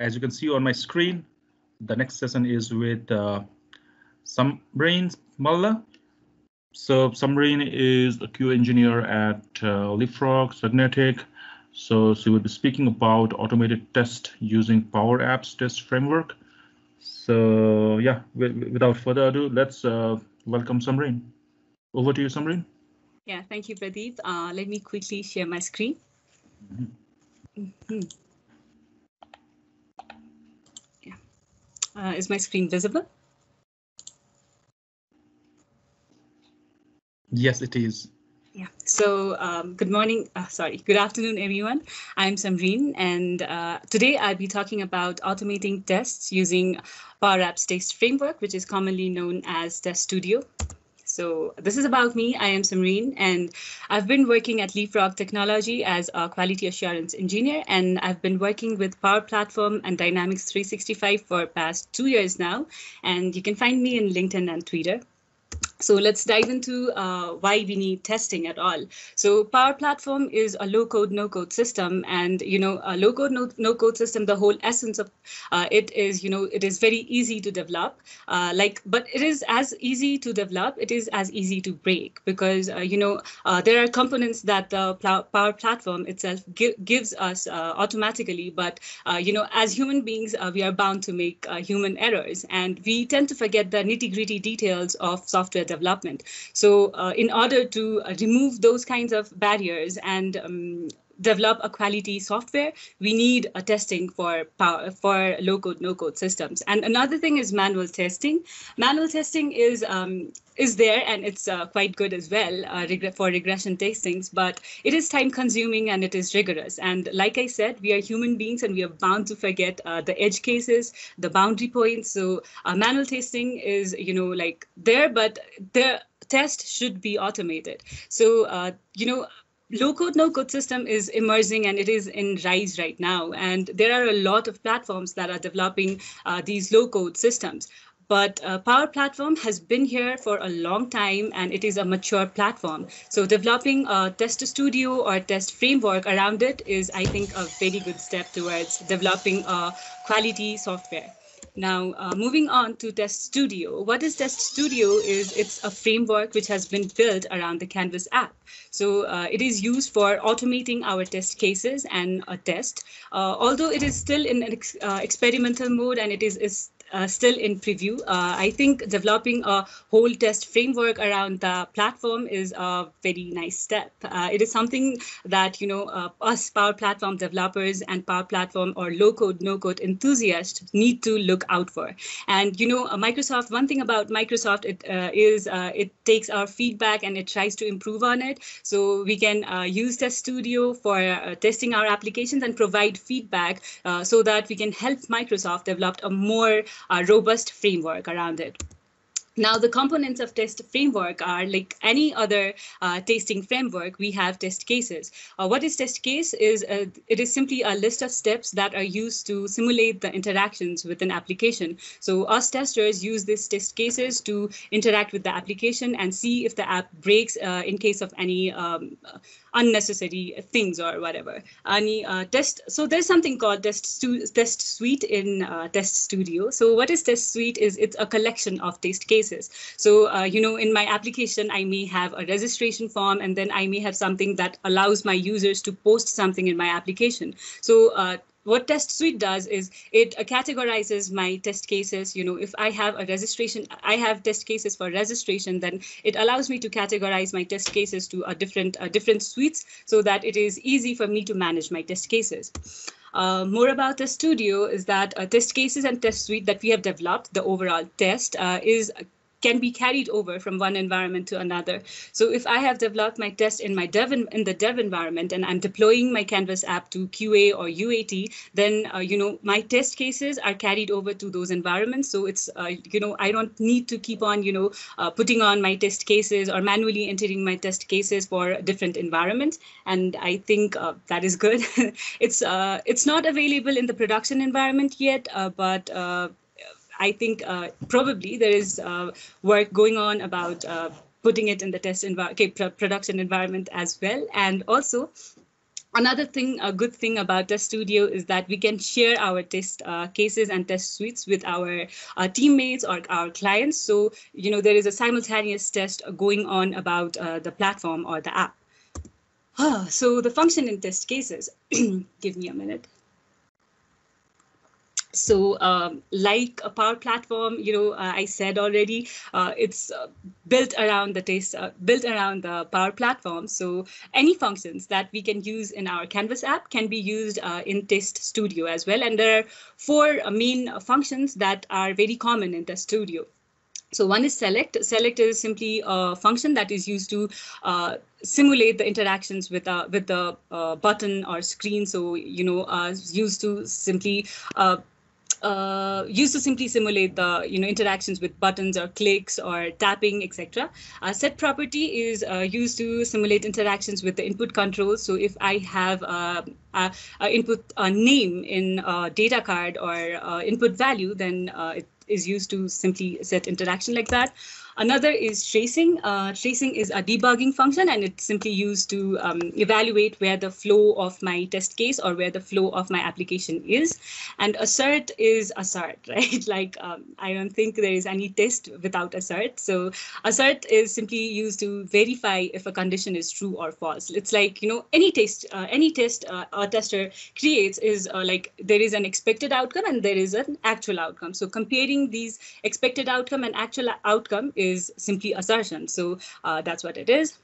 as you can see on my screen, the next session is with uh, Samreen Malla. So Samreen is a QA engineer at uh, Leapfrog Cognetic. So she will be speaking about automated test using Power Apps test framework. So yeah, without further ado, let's uh, welcome Samreen. Over to you, Samreen. Yeah, thank you, Pradeep. Uh, let me quickly share my screen. Mm -hmm. Mm -hmm. Uh, is my screen visible? Yes, it is. Yeah, so um, good morning, uh, sorry, good afternoon, everyone. I'm Samreen, and uh, today I'll be talking about automating tests using Power Apps Test Framework, which is commonly known as Test Studio. So this is about me. I am Samreen, and I've been working at Leapfrog Technology as a quality assurance engineer, and I've been working with Power Platform and Dynamics 365 for past two years now. And you can find me in LinkedIn and Twitter. So let's dive into uh, why we need testing at all. So Power Platform is a low-code, no-code system, and you know, a low-code, no-code system. The whole essence of uh, it is, you know, it is very easy to develop. Uh, like, but it is as easy to develop. It is as easy to break because uh, you know uh, there are components that the Power Platform itself gi gives us uh, automatically. But you know, as human beings, we are bound to make human errors, and we tend to forget the nitty-gritty details of software development. So uh, in order to uh, remove those kinds of barriers and um, develop a quality software, we need a testing for power, for low code, no code systems. And another thing is manual testing. Manual testing is um, is there and it's uh, quite good as well uh, reg for regression testings, but it is time consuming and it is rigorous. And like I said, we are human beings and we are bound to forget uh, the edge cases, the boundary points. So uh, manual testing is, you know, like there, but the test should be automated. So, uh, you know, low code no code system is emerging and it is in rise right now and there are a lot of platforms that are developing uh, these low code systems but uh, Power Platform has been here for a long time and it is a mature platform. So developing a test studio or test framework around it is, I think, a very good step towards developing a quality software. Now, uh, moving on to Test Studio. What is Test Studio is it's a framework which has been built around the Canvas app. So uh, it is used for automating our test cases and a test. Uh, although it is still in ex uh, experimental mode and it is, is uh, still in preview. Uh, I think developing a whole test framework around the platform is a very nice step. Uh, it is something that you know uh, us Power Platform developers and Power Platform or low code, no code enthusiasts need to look out for. And you know, uh, Microsoft. One thing about Microsoft it uh, is it takes our feedback and it tries to improve on it. So we can use Test Studio for testing our applications and provide feedback so that we can help Microsoft develop a more a robust framework around it. Now, the components of test framework are like any other uh, testing framework, we have test cases. Uh, what is test case is uh, it is simply a list of steps that are used to simulate the interactions with an application. So us testers use these test cases to interact with the application and see if the app breaks uh, in case of any um, unnecessary things or whatever. Any uh, test. So there's something called test test suite in uh, Test Studio. So what is test suite is it's a collection of test cases. So uh, you know in my application I may have a registration form and then I may have something that allows my users to post something in my application. So uh, what test suite does is it categorizes my test cases. You know if i have a registration i have test cases for registration then it allows me to categorize my test cases to a different different suites so that it is easy for me to manage my test cases. Uh, more about the studio is that uh, test cases and test suite that we have developed the overall test uh, is can be carried over from one environment to another. So if I have developed my test in my dev in, the dev environment and I'm deploying my Canvas app to QA or UAT, then uh, you know my test cases are carried over to those environments. So it's uh, you know I don't need to keep on you know uh, putting on my test cases or manually entering my test cases for different environments. And I think uh, that is good. it's uh, it's not available in the production environment yet, uh, but I think uh, probably there is uh, work going on about uh, putting it in the test okay, production environment as well. And also, another thing, a good thing about Test Studio is that we can share our test uh, cases and test suites with our uh, teammates or our clients. So, you know, there is a simultaneous test going on about uh, the platform or the app. so the function in test cases, give me a minute so um, like a power platform you know uh, i said already uh, it's uh, built around the test uh, built around the power platform so any functions that we can use in our canvas app can be used uh, in test studio as well and there are four uh, main functions that are very common in test studio so one is select. Select is simply a function that is used to uh, simulate the interactions with uh, with the uh, button or screen. So you know, used to simply uh, used to simply simulate the you know interactions with buttons or clicks or tapping, etc. Uh, set property is uh, used to simulate interactions with the input controls. So if I have uh, a input a name in a data card or uh, input value, then uh, it is used to simply set interaction like that. Another is tracing. Uh, tracing is a debugging function, and it's simply used to um, evaluate where the flow of my test case or where the flow of my application is. And assert is assert, right? like um, I don't think there is any test without assert. So assert is simply used to verify if a condition is true or false. It's like you know any test, uh, any test uh, a tester creates is uh, like there is an expected outcome and there is an actual outcome. So comparing these expected outcome and actual outcome is is simply assertion. So uh, that's what it is.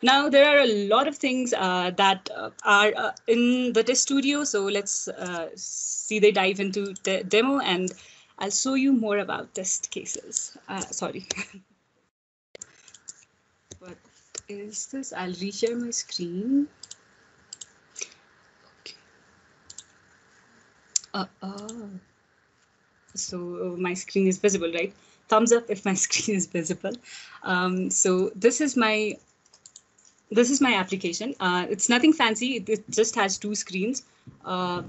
Now, there are a lot of things uh, that uh, are uh, in the test studio. So let's uh, see they dive into the demo and I'll show you more about test cases. Uh, sorry. what is this? I'll reshare my screen. Uh, oh. So my screen is visible, right? Thumbs up if my screen is visible. Um, so this is my this is my application. Uh, it's nothing fancy. It, it, just has two screens. Uh,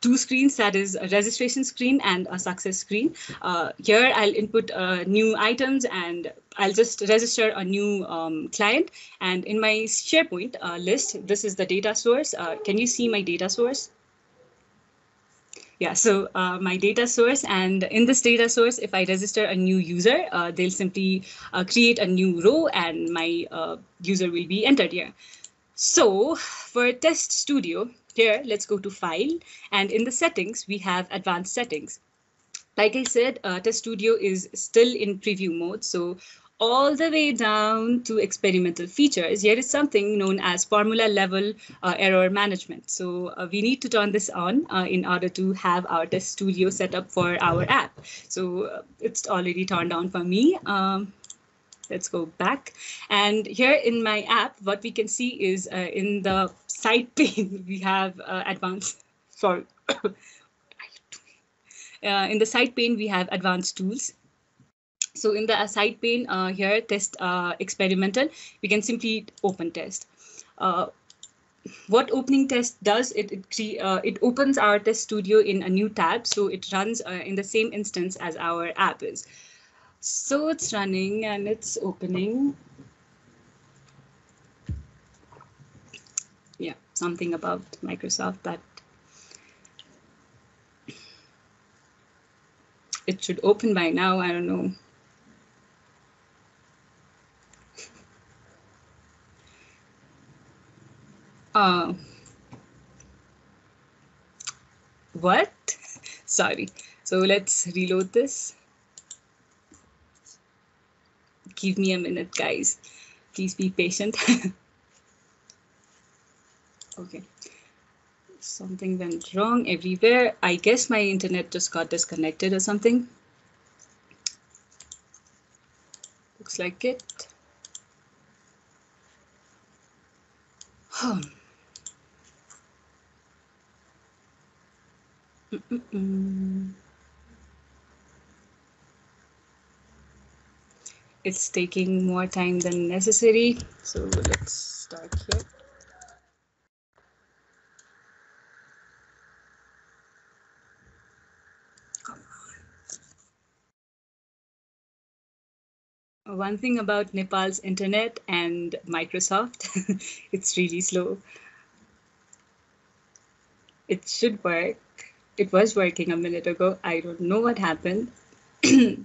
two screens that is a registration screen and a success screen. Uh, here I'll input uh, new items and I'll just register a new um, client. And in my SharePoint uh, list, this is the data source. Uh, can you see my data source? Yeah, so uh, my data source, and in this data source, if I register a new user, uh, they'll simply uh, create a new row and my uh, user will be entered here. So for Test Studio, here, let's go to File, and in the settings, we have Advanced Settings. Like I said, uh, Test Studio is still in preview mode, so all the way down to experimental features, here is something known as formula level uh, error management. So uh, we need to turn this on uh, in order to have our test studio set up for our app. So uh, it's already turned on for me. Um, let's go back. And here in my app, what we can see is uh, in the side pane, we have uh, advanced, sorry. in the side pane, we have advanced tools. So in the side pane uh, here, test uh, experimental, we can simply open test. Uh, what opening test does, it it, uh, it opens our test studio in a new tab. So it runs uh, in the same instance as our app is. So it's running and it's opening. Yeah, something about Microsoft that it should open by now. I don't know. Uh, what? Sorry. So let's reload this. Give me a minute, guys. Please be patient. okay. Something went wrong everywhere. I guess my internet just got disconnected or something. Looks like it. Hmm. It's taking more time than necessary, so let's start here. One thing about Nepal's internet and Microsoft, it's really slow. it should work. It was working a minute ago. I don't know what happened. hmm.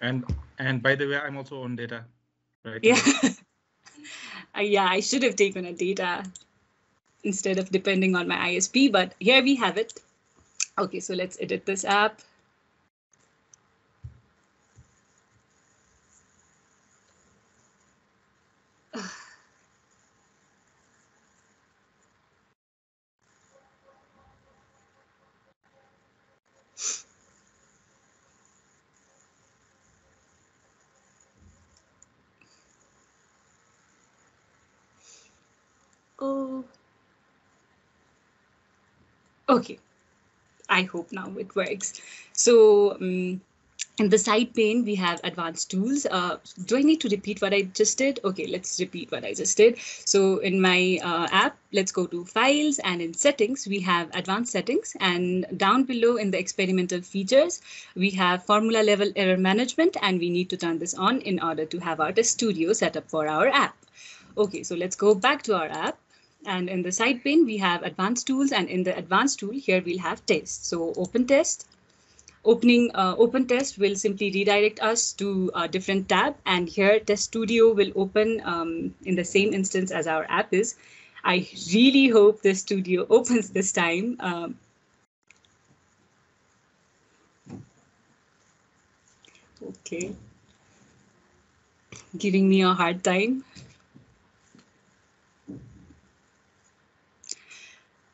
And and by the way, I'm also on data. Right. Yeah. Uh, yeah, I should have taken a data instead of depending on my ISP, but here we have it. Okay, so let's edit this app. Okay. I hope now it works. So um, in the side pane, we have advanced tools. Uh, do I need to repeat what I just did? Okay, let's repeat what I just did. So in my uh, app, let's go to files and in settings, we have advanced settings and down below in the experimental features, we have formula level error management and we need to turn this on in order to have our test studio set up for our app. Okay, so let's go back to our app. And in the side pane, we have advanced tools. And in the advanced tool, here we'll have test. So open test. Opening uh, open test will simply redirect us to a different tab. And here test studio will open um, in the same instance as our app is. I really hope the studio opens this time. Um, okay. Giving me a hard time.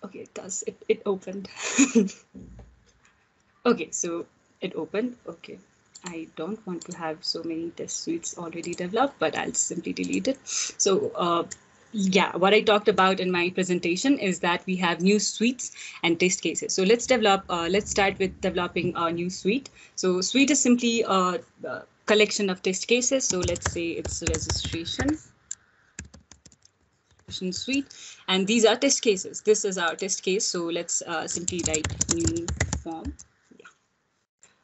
Okay it does it, it opened okay so it opened okay I don't want to have so many test suites already developed, but I'll simply delete it. So uh, yeah, what I talked about in my presentation is that we have new suites and test cases. So let's develop, uh, let's start with developing a new suite. So suite is simply a, a collection of test cases. So let's say it's registration suite. And these are test cases. This is our test case. So let's uh, simply write new form. Yeah.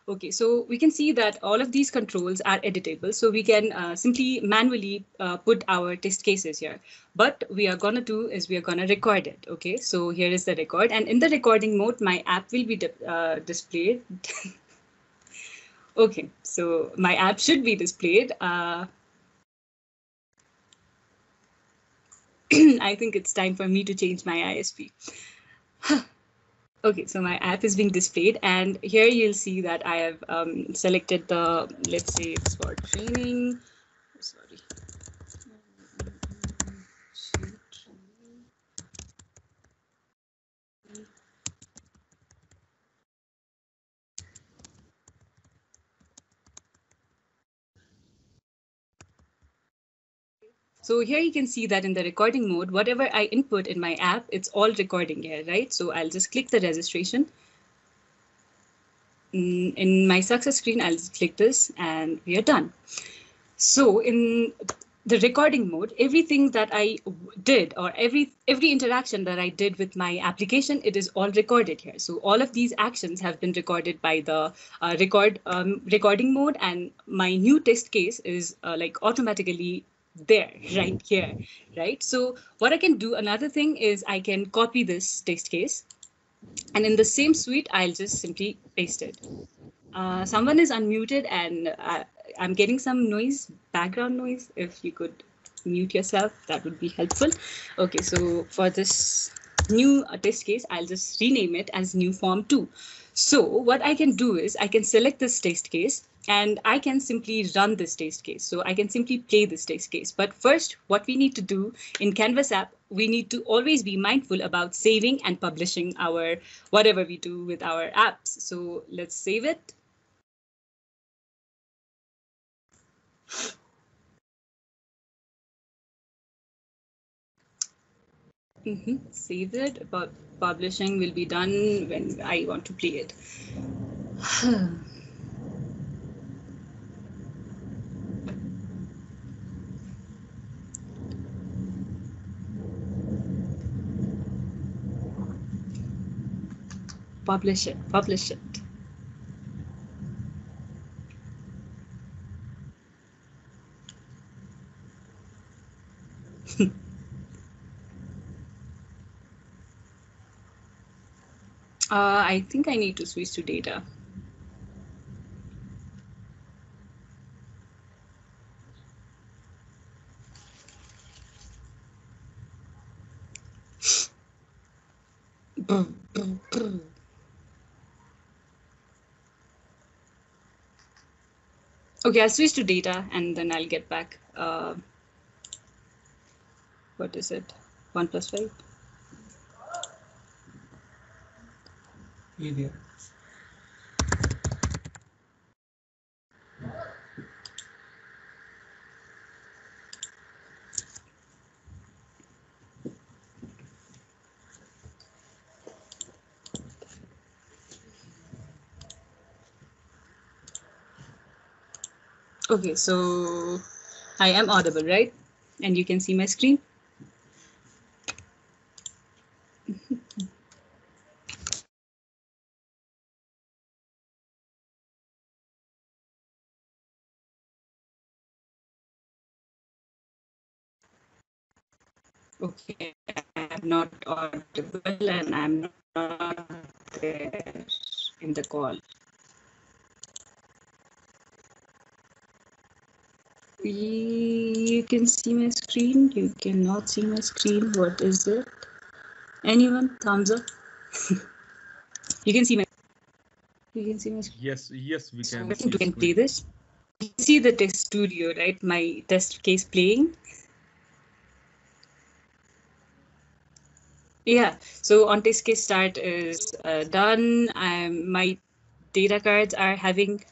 Okay, so we can see that all of these controls are editable. So we can uh, simply manually uh, put our test cases here. But we are to do is we are to record it. Okay, so here is the record. And in the recording mode, my app will be uh, displayed. okay, so my app should be displayed. Uh, I think it's time for me to change my ISP. okay, so my app is being displayed and here you'll see that I have um, selected the, let's say it's for training. Sorry. So here you can see that in the recording mode, whatever I input in my app, it's all recording here, right? So I'll just click the registration. Mm, in my success screen, I'll just click this and we are done. So in the recording mode, everything that I did or every every interaction that I did with my application, it is all recorded here. So all of these actions have been recorded by the uh, record um, recording mode, and my new test case is uh, like automatically there right here right? So what i can do another thing is i can copy this test case and in the same suite i'll just simply paste it. Uh, someone is unmuted and uh, i'm getting some noise background noise. If you could mute yourself that would be helpful. Okay so for this new uh, test case i'll just rename it as new form 2 so what i can do is i can select this test case and I can simply run this test case. So I can simply play this test case. But first, what we need to do in Canvas app, we need to always be mindful about saving and publishing our whatever we do with our apps. So let's save it. mm-hmm. save it, but publishing will be done when I want to play it. publish it, publish it. Uh, I think I need to switch to data. Okay, I'll switch to data and then I'll get back. Uh, what is it? One plus five? Easier. Okay, so I am audible, right? And you can see my screen? Okay, I'm not audible and I'm not there in the call. You can see my screen. You cannot see my screen. What is it? Anyone? Thumbs up. you can see my. You can see my screen. Yes, yes, we So can. we see can play this. You see the test studio, right? My test case playing. Yeah. So on test case start is uh, done. I'm my data cards are having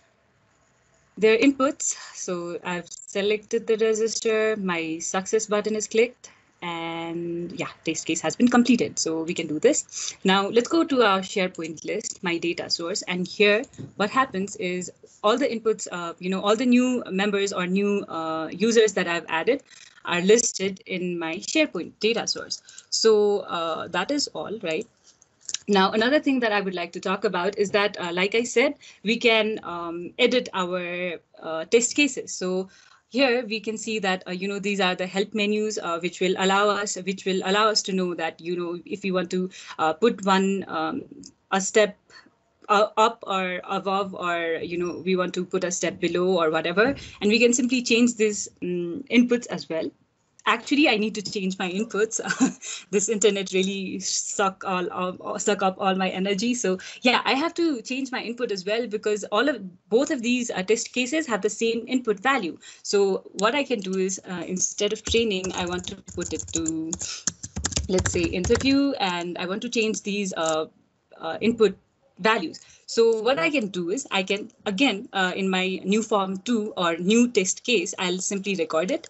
their inputs. So I've selected the register, my success button is clicked, and yeah, test case has been completed. So we can do this. Now let's go to our SharePoint list, my data source. And here, what happens is all the inputs, uh, you know, all the new members or new uh, users that I've added are listed in my SharePoint data source. So uh, that is all, right? Now, another thing that I would like to talk about is that, uh, like I said, we can um, edit our uh, test cases. So here we can see that, uh, you know, these are the help menus, uh, which will allow us, which will allow us to know that, you know, if we want to uh, put one, um, a step uh, up or above, or, you know, we want to put a step below or whatever, and we can simply change these um, inputs as well. Actually i need to change my inputs. This internet really suck all, suck up all my energy. So yeah i have to change my input as well because all of both of these uh, test cases have the same input value. So what i can do is uh, instead of training i want to put it to let's say interview and i want to change these uh, uh, input values so what I can do is I can, again, uh, in my new form two or new test case, I'll simply record it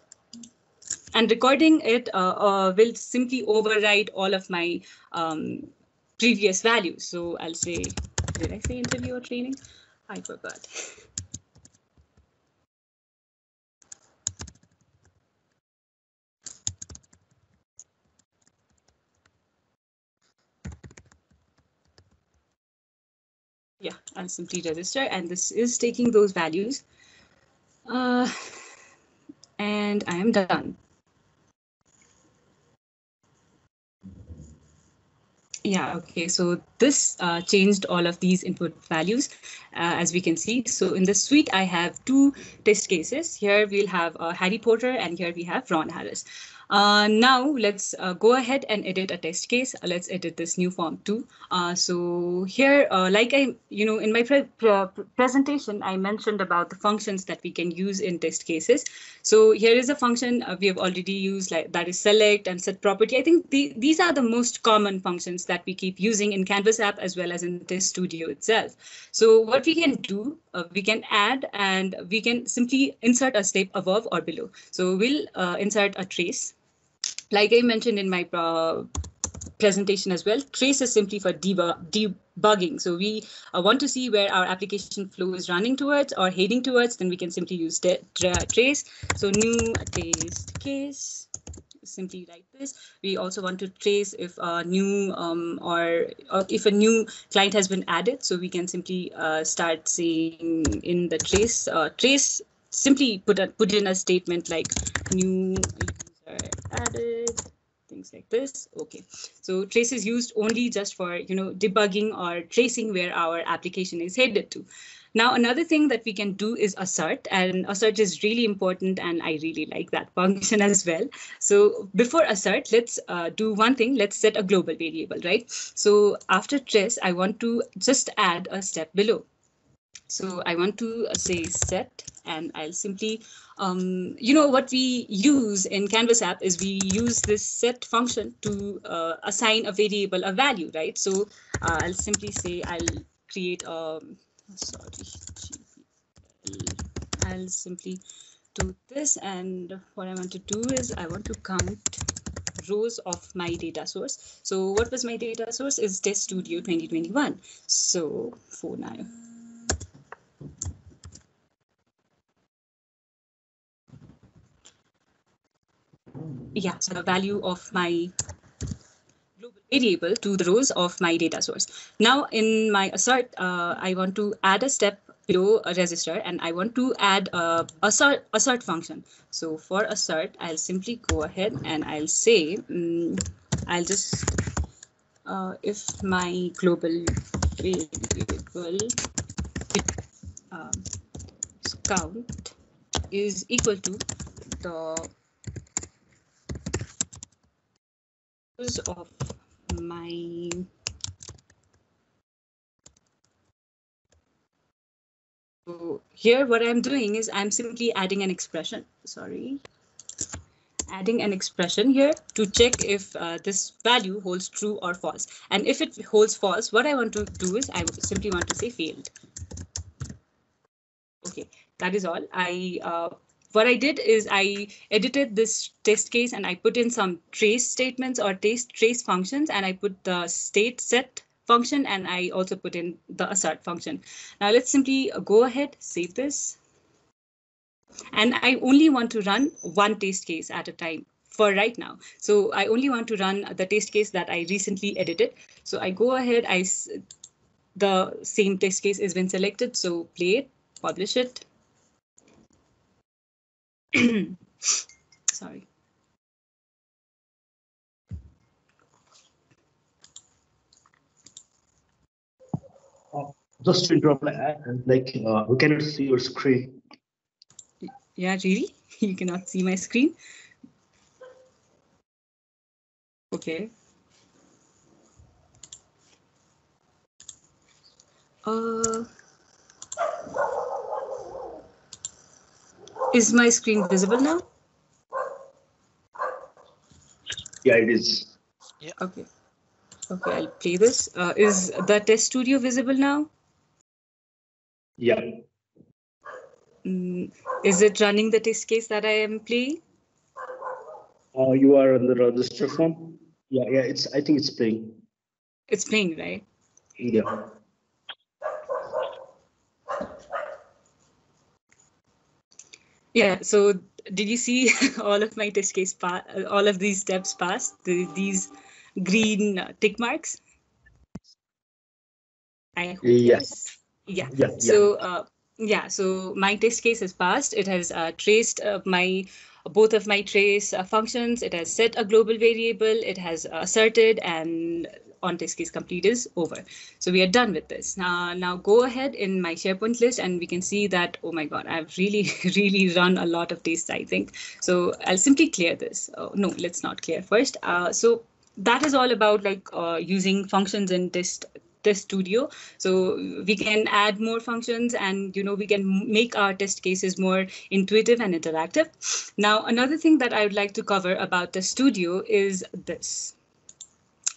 and recording it uh, uh, will simply override all of my um, previous values. So I'll say, did I say interview or training? I forgot. Yeah, I'll simply register and this is taking those values. Uh, and I am done. Yeah, okay, so this uh, changed all of these input values, uh, as we can see. So in the suite, I have two test cases. Here we'll have uh, Harry Potter and here we have Ron Harris. Uh, now let's uh, go ahead and edit a test case. Uh, let's edit this new form too. Uh, so here, uh, like I, you know, in my pre pre presentation, I mentioned about the functions that we can use in test cases. So here is a function uh, we have already used, like that is select and set property. I think the, these are the most common functions that we keep using in Canvas app as well as in Test Studio itself. So what we can do, we can add and we can simply insert a step above or below. So we'll insert a trace. Like I mentioned in my uh, presentation as well, trace is simply for debug, debugging. So we uh, want to see where our application flow is running towards or heading towards, then we can simply use trace. So new test case simply write this. We also want to trace if a new um, or, or, if a new client has been added. So we can simply uh, start saying in the trace uh, trace simply put a, put in a statement like new added, things like this. Okay, so trace is used only just for, you know, debugging or tracing where our application is headed to. Now, another thing that we can do is assert, and assert is really important, and I really like that function as well. So before assert, let's uh, do one thing. Let's set a global variable, right? So after trace, I want to just add a step below. So I want to uh, say set, and I'll simply, um, you know, what we use in Canvas app is we use this set function to uh, assign a variable a value, right? So uh, I'll simply say I'll create a sorry I'll simply do this and what I want to do is I want to count rows of my data source. So what was my data source is Test Studio 2021. So for now. Yeah, so the value of my global variable to the rows of my data source. Now in my assert, uh, I want to add a step below a register and I want to add a assert, assert function. So for assert, I'll simply go ahead and I'll say, um, I'll just, uh, if my global variable um, count is equal to the of my so here what I'm doing is I'm simply adding an expression. Sorry. Adding an expression here to check if uh, this value holds true or false. And if it holds false what I want to do is I simply want to say failed. Okay. That is all. I uh, what I did is I edited this test case and I put in some trace statements or trace trace functions and I put the state set function and I also put in the assert function. Now let's simply go ahead, save this. And I only want to run one test case at a time for right now. So I only want to run the test case that I recently edited. So I go ahead, I the same test case has been selected. So play it, publish it, Sorry. Just to interrupt, like uh, we cannot see your screen. Yeah, really? You cannot see my screen? Okay. Uh, Is my screen visible now? Yeah, it is. Yeah. Okay. Okay, I'll play this. Uh, is the test studio visible now? Yeah. Mm, is it running the test case that I am playing? Uh, you are on the register form. Yeah, yeah. It's. I think it's playing. It's playing, right? Yeah. Yeah. So did you see all of my test case pass, all of these steps passed, the, these green uh, tick marks? I hope yes. Yeah. yeah. So uh, yeah, so my test case has passed. It has uh, traced uh, my both of my trace uh, functions. It has set a global variable. It has asserted and on test case complete is over. So we are done with this. Now, now go ahead in my SharePoint list and we can see that, oh my God, I've really, really run a lot of tests, I think. So I'll simply clear this. Oh, no, let's not clear first. Uh, so that is all about like uh, using functions in test test studio so we can add more functions and you know we can make our test cases more intuitive and interactive now another thing that i would like to cover about the studio is this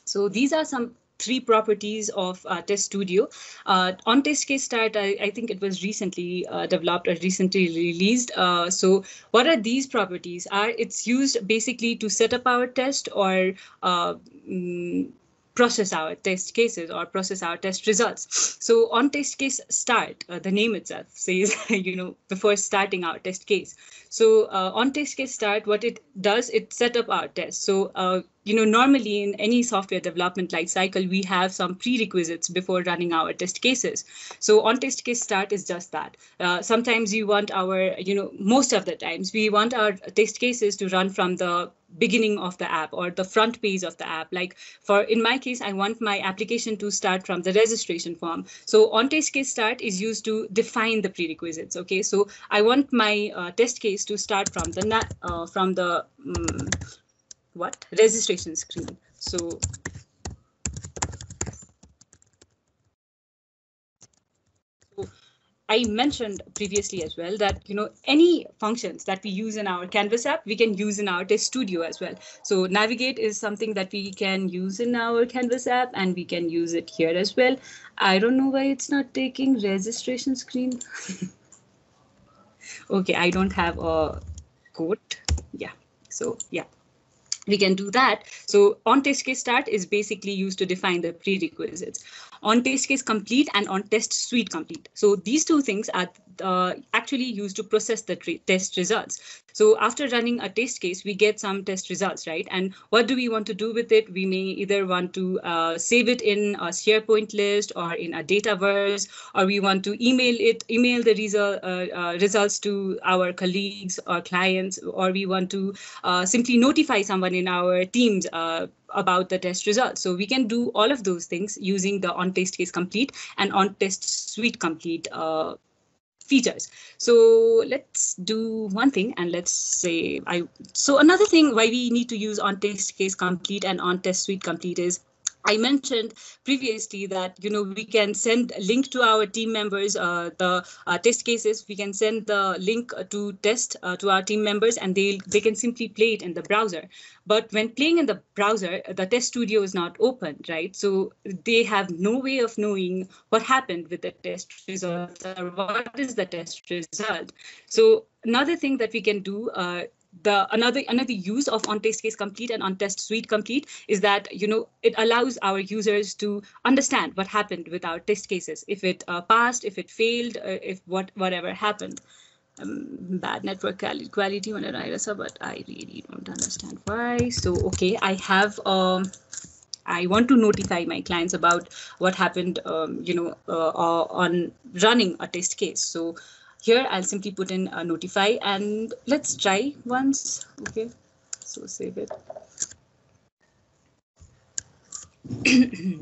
so these are some three properties of uh, Test Studio. Uh, on Test Case Start, I, I, think it was recently uh, developed or recently released. Uh, so what are these properties? Are It's used basically to set up our test or mm, process our test cases or process our test results. So on test case start, uh, the name itself says, you know, before starting our test case. So uh, on test case start, what it does, it set up our test. So uh, you know, normally in any software development life cycle, we have some prerequisites before running our test cases. So on test case start is just that. Uh, sometimes you want our, you know, most of the times we want our test cases to run from the beginning of the app or the front page of the app. Like for in my case, I want my application to start from the registration form. So on test case start is used to define the prerequisites. Okay, so I want my uh, test case to start from the uh, from the um, what registration screen. So I mentioned previously as well that you know any functions that we use in our Canvas app, we can use in our Test Studio as well. So navigate is something that we can use in our Canvas app, and we can use it here as well. I don't know why it's not taking registration screen. okay, I don't have a code. Yeah, so yeah we can do that. So on test case start is basically used to define the prerequisites on test case complete and on test suite complete. So these two things are uh, actually used to process the test results. So after running a test case, we get some test results, right? And what do we want to do with it? We may either want to uh, save it in a SharePoint list or in a Dataverse, or we want to email it, email the result, uh, uh, results to our colleagues or clients, or we want to uh, simply notify someone in our teams uh, about the test results. So we can do all of those things using the on test case complete and on test suite complete uh, features. So let's do one thing and let's say I, so another thing why we need to use on test case complete and on test suite complete is I mentioned previously that you know we can send a link to our team members uh, the uh, test cases. We can send the link to test uh, to our team members, and they they can simply play it in the browser. But when playing in the browser, the test studio is not open, right? So they have no way of knowing what happened with the test result or what is the test result. So another thing that we can do uh, the another another use of on test case complete and on test suite complete is that you know it allows our users to understand what happened with our test cases if it uh, passed if it failed uh, if what whatever happened um, bad network quality on IRSA, but I really don't understand why. So, okay, I have, um, I want to notify my clients about what happened, um, you know, uh, on running a test case. So here I'll simply put in a notify and let's try once. Okay, so save it.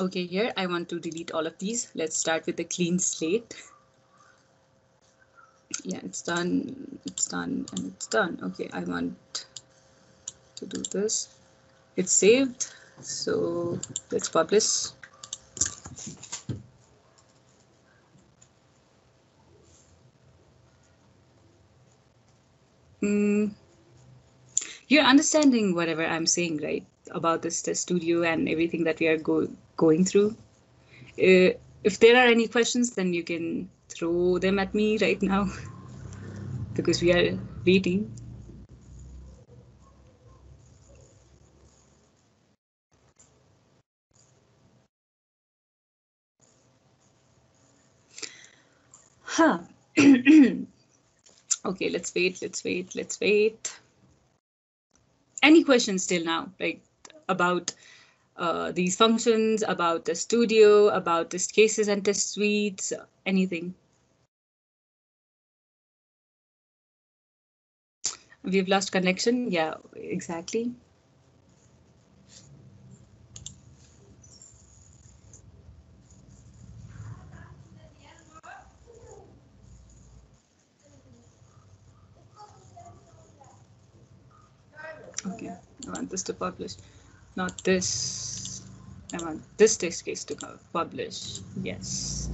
okay, here I want to delete all of these. Let's start with a clean slate. Yeah, it's done, it's done, and it's done. Okay, I want to do this. It's saved. So let's publish. Mm. You're understanding whatever I'm saying, right? About this test studio and everything that we are go going through. Uh, if there are any questions, then you can throw them at me right now because we are waiting. Huh. okay, let's wait, let's wait, let's wait. Any questions till now, like about uh, these functions, about the studio, about test cases and test suites, anything? We've lost connection. Yeah, exactly. Okay, I want this to publish, not this. I want this test case to publish. Yes.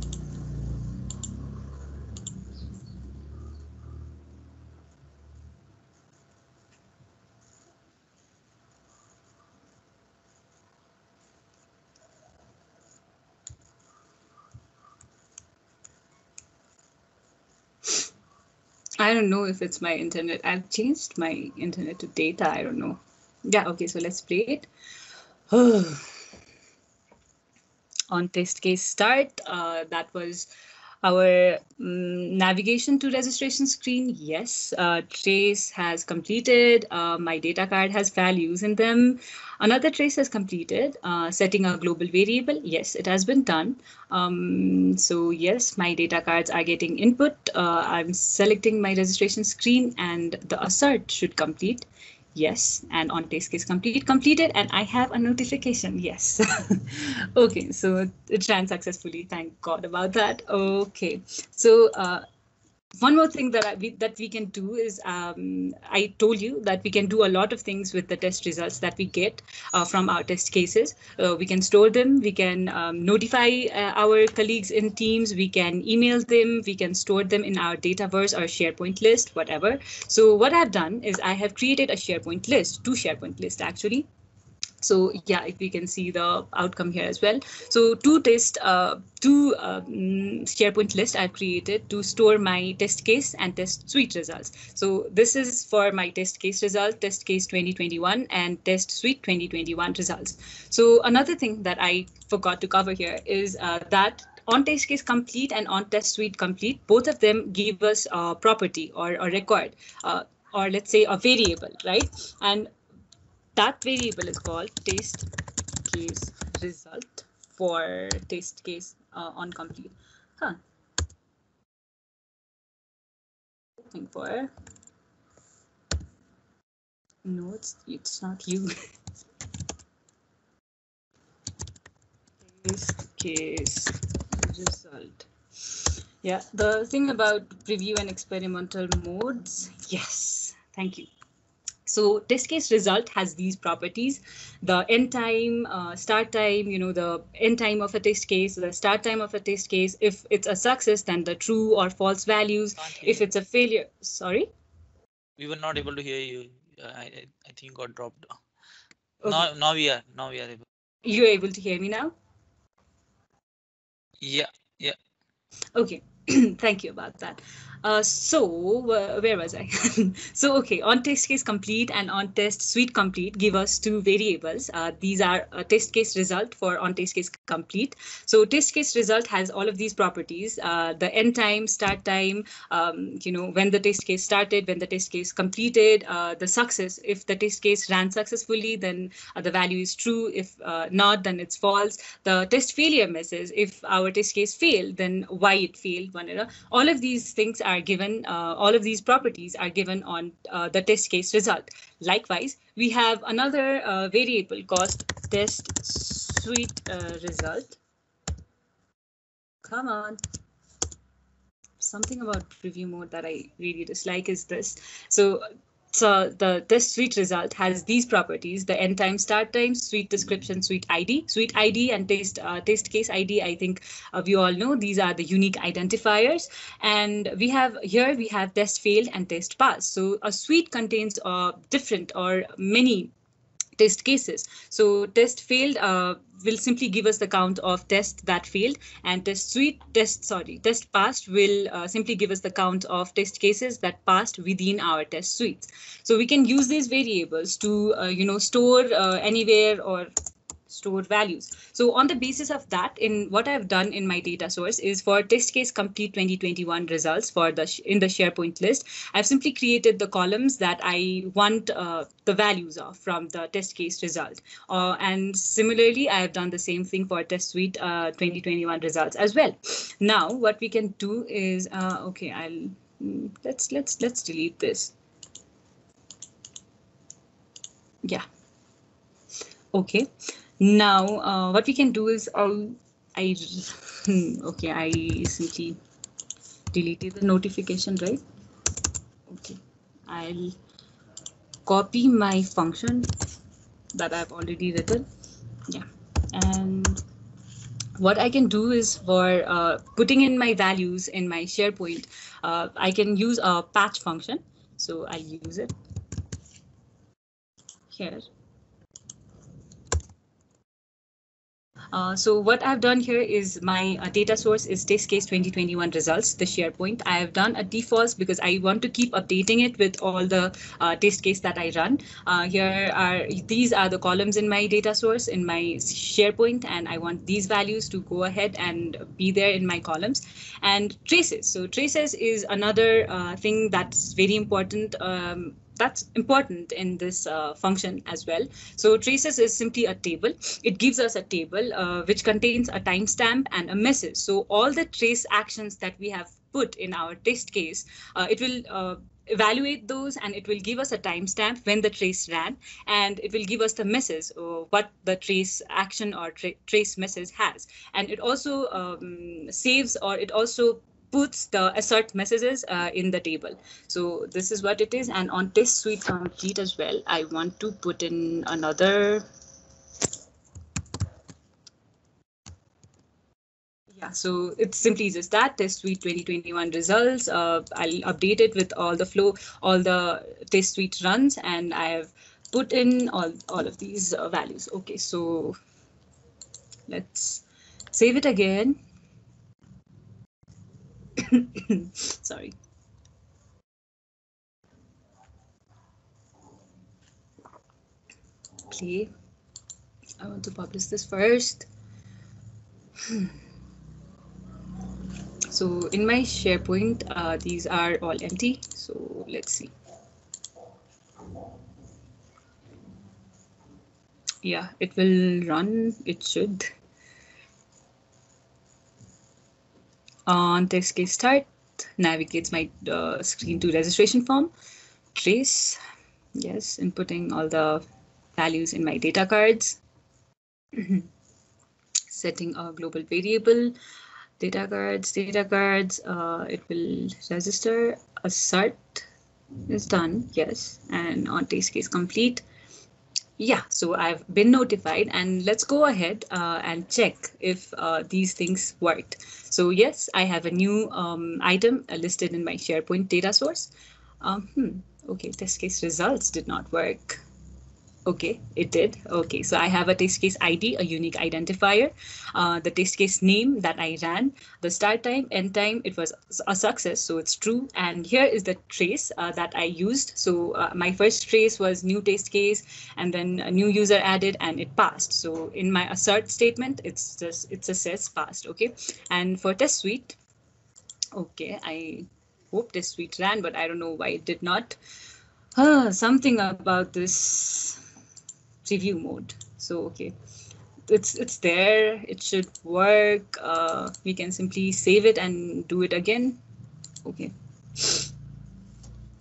I don't know if it's my internet. I've changed my internet to data. I don't know. Yeah, okay, so let's play it. On test case start, uh, that was Our um, navigation to registration screen, yes, uh, trace has completed. Uh, my data card has values in them. Another trace has completed. Uh, setting a global variable, yes, it has been done. Um, so yes, my data cards are getting input. Uh, I'm selecting my registration screen and the assert should complete. Yes, and on test case complete completed, and I have a notification. Yes. okay, so it ran successfully. Thank God about that. Okay, so uh, one more thing that we, that we can do is um, I told you that we can do a lot of things with the test results that we get uh, from our test cases. Uh, we can store them. We can um, notify uh, our colleagues in Teams. We can email them. We can store them in our Dataverse or SharePoint list, whatever. So what I've done is I have created a SharePoint list, two SharePoint lists actually. So yeah, if we can see the outcome here as well. So two test, uh, two um, SharePoint list I've created to store my test case and test suite results. So this is for my test case result, test case 2021 and test suite 2021 results. So another thing that I forgot to cover here is uh, that on test case complete and on test suite complete, both of them give us a property or a record. Uh, or let's say a variable, right? And that variable is called test case result for test case uh, on complete. Huh. Looking for no, it's it's not you. test case result. Yeah, the thing about preview and experimental modes. Yes, thank you. So test case result has these properties, the end time, uh, start time, you know, the end time of a test case, the start time of a test case. If it's a success, then the true or false values. If it's a failure, sorry. We were not able to hear you. I, I think got dropped. Okay. Now, now we are, now we are able. You're able to hear me now? Yeah, yeah. Okay, thank you about that. Uh, so uh, where was I? so okay, on test case complete and on test suite complete give us two variables. Uh, these are a test case result for on test case complete. So test case result has all of these properties: uh, the end time, start time, um, you know when the test case started, when the test case completed, uh, the success. If the test case ran successfully, then uh, the value is true. If not, then it's false. The test failure message: if our test case failed, then why it failed. All of these things are are given, uh, all of these properties are given on uh, the test case result. Likewise, we have another uh, variable called test suite result. Come on something about preview mode that I really dislike is this. So so the test suite result has these properties, the end time, start time, suite description, suite ID, suite ID and test, uh, case ID. I think uh, we all know these are the unique identifiers. And we have here, we have test failed and test pass. So a suite contains uh, different or many test cases. So test failed uh, will simply give us the count of tests that failed and test suite test sorry test passed will uh, simply give us the count of test cases that passed within our test suites. So we can use these variables to uh, you know store uh, anywhere or stored values. So on the basis of that, in what I've done in my data source is for test case complete 2021 results for the in the SharePoint list, I've simply created the columns that I want uh, the values of from the test case result. Uh, and similarly, I have done the same thing for test suite uh, 2021 results as well. Now, what we can do is, uh, okay, I'll mm, let's let's let's delete this. Yeah. Okay. Now, uh, what we can do is, um, I, okay, I simply deleted the notification, right? Okay, I'll copy my function that I've already written. Yeah, and what I can do is for uh, putting in my values in my SharePoint, uh, I can use a patch function. So I'll use it here. Uh, so what I've done here is my uh, data source is test case 2021 results, the SharePoint. I have done a default because I want to keep updating it with all the uh, test case that I run. Uh, here are these are the columns in my data source in my SharePoint, and I want these values to go ahead and be there in my columns. And traces. So traces is another uh, thing that's very important. Um, that's important in this uh, function as well. So traces is simply a table. It gives us a table uh, which contains a timestamp and a message. So all the trace actions that we have put in our test case, uh, it will uh, evaluate those and it will give us a timestamp when the trace ran and it will give us the message or what the trace action or tra trace message has and it also um, saves or it also puts the assert messages uh, in the table. So this is what it is. And on test suite complete as well, I want to put in another. Yeah, so it's simply just that test suite 2021 results. Uh, I'll update it with all the flow, all the test suite runs, and I have put in all, all of these uh, values. Okay, so let's save it again. Sorry. Play. I want to publish this first. So in my SharePoint, uh, these are all empty. So let's see. Yeah, it will run. It should. On test case start navigates my uh, screen to registration form trace yes inputting all the values in my data cards setting a global variable data cards data cards uh, it will register assert is done yes and on test case complete yeah, so I've been notified and let's go ahead uh, and check if uh, these things worked. So yes, I have a new um, item listed in my SharePoint data source. Um, hmm, okay, test case results did not work. Okay, it did. Okay, so I have a test case ID, a unique identifier, uh, the test case name that I ran, the start time, end time, it was a success, so it's true. And here is the trace uh, that I used. So uh, my first trace was new test case, and then a new user added, and it passed. So in my assert statement, it's just it says passed. Okay, and for test suite, okay, I hope test suite ran, but I don't know why it did not. Something about this preview mode. So, okay, it's it's there. It should work. Uh, we can simply save it and do it again. Okay.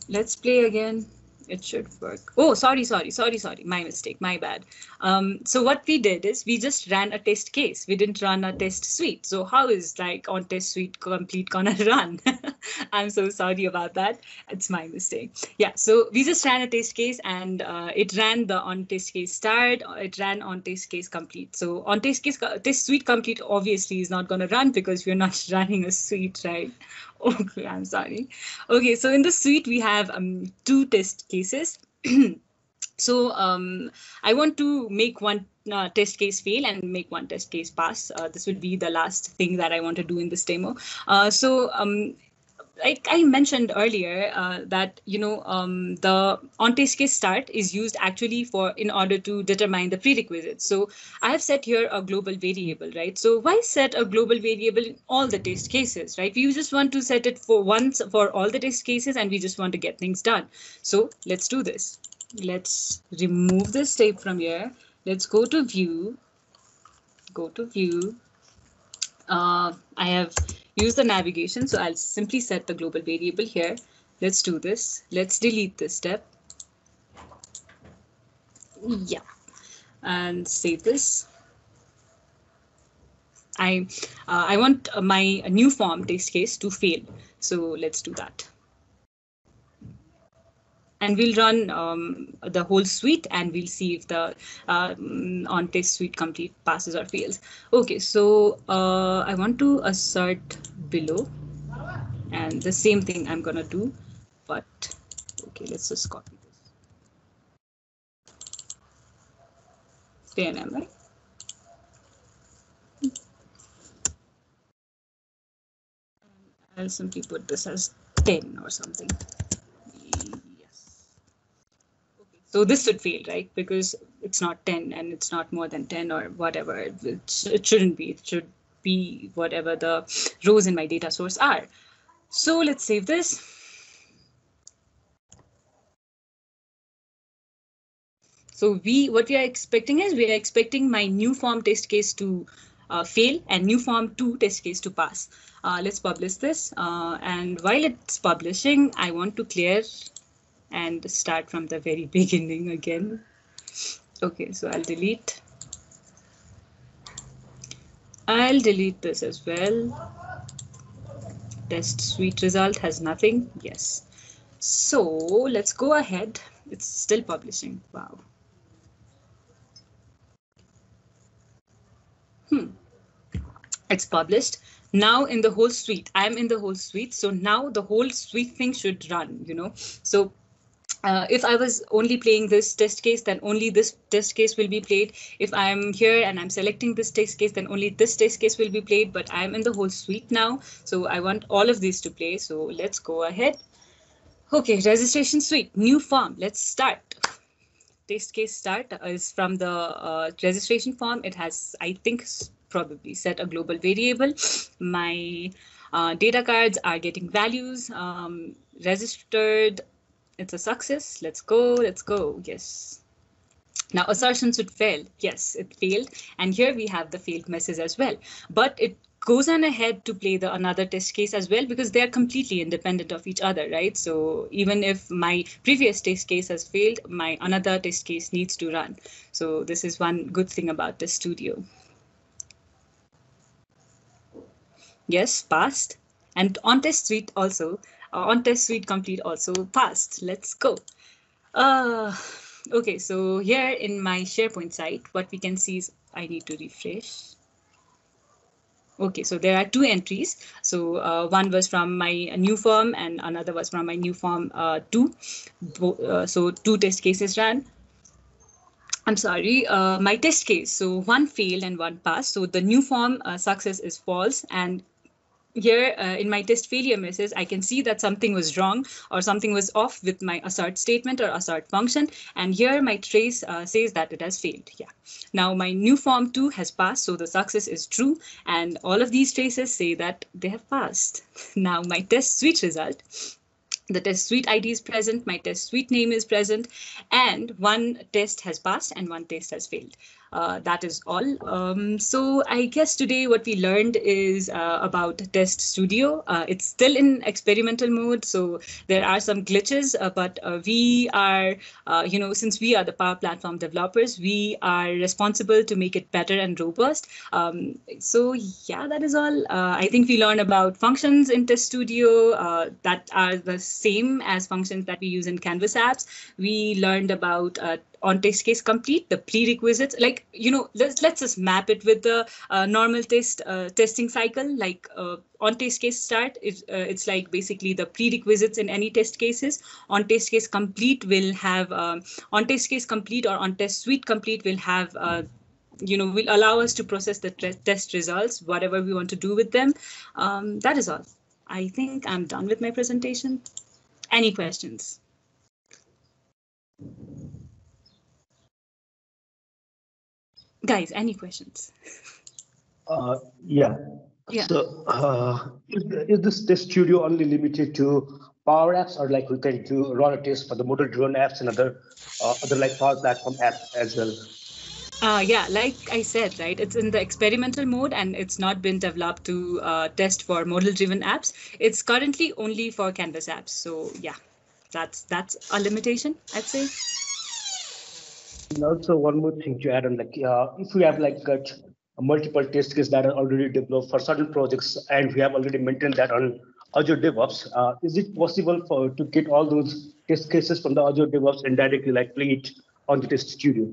Let's play again it should work. Oh, sorry, sorry, sorry, sorry. My mistake, my bad. Um, so what we did is we just ran a test case. We didn't run a test suite. So how is like on test suite complete gonna run? I'm so sorry about that. It's my mistake. Yeah, so we just ran a test case and uh, it ran the on test case start. It ran on test case complete. So on test case test suite complete obviously is not gonna run because we're not running a suite, right? Okay, I'm sorry. Okay, so in the suite, we have um, two test cases. so um, I want to make one uh, test case fail and make one test case pass. Uh, this would be the last thing that I want to do in this demo. Uh, so um, like I mentioned earlier, uh, that you know um, the on case start is used actually for in order to determine the prerequisites. So I have set here a global variable, right? So why set a global variable in all the test cases, right? We just want to set it for once for all the test cases, and we just want to get things done. So let's do this. Let's remove this tape from here. Let's go to view. Go to view. Uh, I have use the navigation. So I'll simply set the global variable here. Let's do this. Let's delete this step. Yeah, and save this. I uh, I want my new form test case to fail. So let's do that and we'll run um, the whole suite and we'll see if the uh, on test suite complete passes or fails. Okay, so uh, I want to assert below and the same thing I'm gonna do, but okay, let's just copy this. Stay in right? I'll simply put this as 10 or something. So this should fail, right? Because it's not 10 and it's not more than 10 or whatever. It, it shouldn't be. It should be whatever the rows in my data source are. So let's save this. So we, what we are expecting is we are expecting my new form test case to uh, fail and new form 2 test case to pass. Uh, let's publish this. Uh, and while it's publishing, I want to clear and start from the very beginning again. Okay, so I'll delete. I'll delete this as well. Test suite result has nothing. Yes. So let's go ahead. It's still publishing. Wow. Hmm. It's published. Now in the whole suite, I'm in the whole suite. So now the whole suite thing should run, you know. So uh, if I was only playing this test case, then only this test case will be played. If I'm here and I'm selecting this test case, then only this test case will be played, but I'm in the whole suite now. So I want all of these to play. So let's go ahead. Okay, registration suite, new form. Let's start. Test case start is from the uh, registration form. It has, I think, probably set a global variable. My uh, data cards are getting values um, registered it's a success. Let's go. Let's go. Yes. Now assertion should fail. Yes, it failed. And here we have the failed message as well. But it goes on ahead to play the another test case as well because they are completely independent of each other, right? So even if my previous test case has failed, my another test case needs to run. So this is one good thing about the studio. Yes, passed. And on test suite also, on test suite complete also passed. Let's go. Uh, okay, so here in my SharePoint site, what we can see is I need to refresh. Okay, so there are two entries. So uh, one was from my new form and another was from my new form uh, two. Uh, so two test cases ran. I'm sorry, uh, my test case. So one failed and one passed. So the new form uh, success is false and here uh, in my test failure message, I can see that something was wrong or something was off with my assert statement or assert function. And here my trace uh, says that it has failed. Yeah. Now my new form 2 has passed, so the success is true. And all of these traces say that they have passed. Now my test suite result the test suite ID is present, my test suite name is present, and one test has passed and one test has failed uh, that is all. Um, so I guess today what we learned is uh, about Test Studio. Uh, it's still in experimental mode, so there are some glitches, uh, but uh, we are, uh, you know, since we are the Power Platform developers, we are responsible to make it better and robust. Um, so yeah, that is all. I think we learned about functions in Test Studio that are the same as functions that we use in Canvas apps. We learned about on test case complete, the prerequisites, like, you know, let's, let's just map it with the uh, normal test uh, testing cycle, like uh, on test case start, it, uh, it's like basically the prerequisites in any test cases. On test case complete will have, um, on test case complete or on test suite complete will have uh, you know, will allow us to process the test results, whatever we want to do with them. Um, that is all. I think I'm done with my presentation. Any questions? Guys any questions uh, yeah yeah so uh, is, is this test studio only limited to power apps or like we can do run a test for the model driven apps and other uh, other like power platform apps as well uh, yeah, like I said, right, it's in the experimental mode and it's not been developed to uh, test for model-driven apps. It's currently only for Canvas apps. So yeah, that's that's a limitation, I'd say. And also one more thing to add on, like uh, if we have like got multiple test cases that are already developed for certain projects, and we have already maintained that on Azure DevOps, uh, is it possible for to get all those test cases from the Azure DevOps and directly like play it on the Test Studio?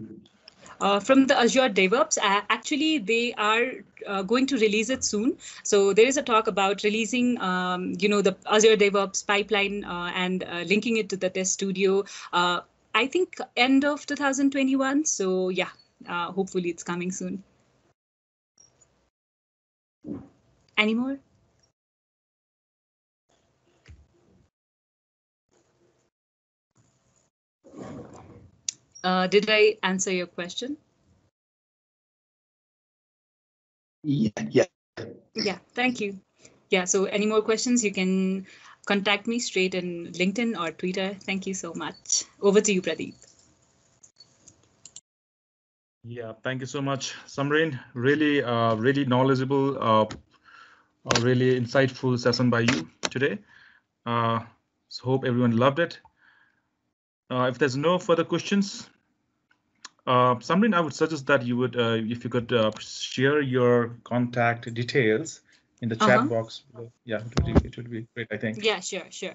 Uh, from the Azure DevOps. Uh, actually, they are uh, going to release it soon. So there is a talk about releasing, um, you know, the Azure DevOps pipeline uh, and uh, linking it to the Test Studio. I think end of 2021. So yeah, uh, hopefully it's coming soon. Any more? Uh, did I answer your question? Yeah, yeah. Yeah, thank you. Yeah, so any more questions you can contact me straight in LinkedIn or Twitter. Thank you so much. Over to you, Pradeep. Yeah, thank you so much, Samreen. Really, uh, really knowledgeable, uh, a really insightful session by you today. Uh, so hope everyone loved it. Uh, if there's no further questions, uh, I would suggest that you would, uh, if you could uh, share your contact details in the chat Uh-huh. box. Yeah, it would, be, it would be great, I think. Yeah, sure, sure.